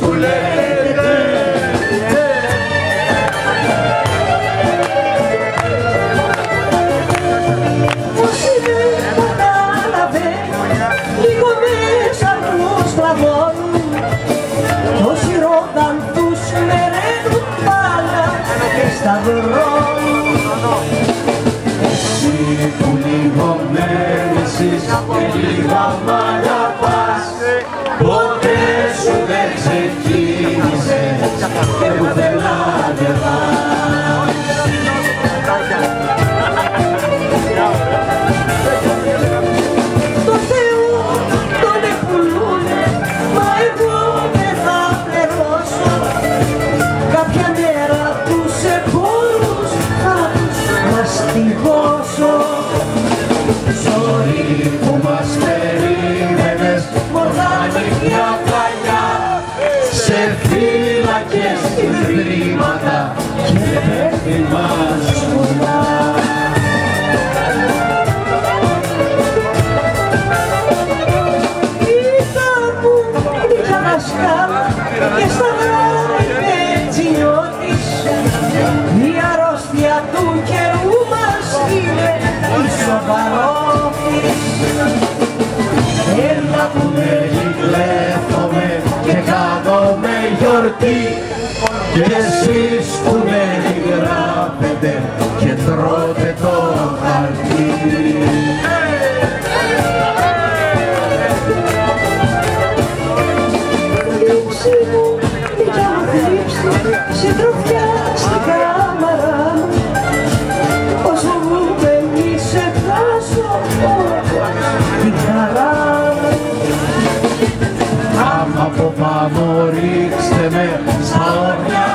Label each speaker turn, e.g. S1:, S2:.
S1: Του λέει Brexit. Και
S2: στα δρόμια είμαι τσινιώτης Η αρρώστια του καιρού μας είναι η σοβαρότης
S1: Έλα που με γλέφομαι και κάνομαι γιορτή και εσείς που με γράφετε και τρώτε το χαρτί
S2: συντροφιά στην κάμαρα μου Όσο μου μπαίνει σε χάσω την χαρά μου.
S1: Άμα από πάνω ρίξτε με στα όρια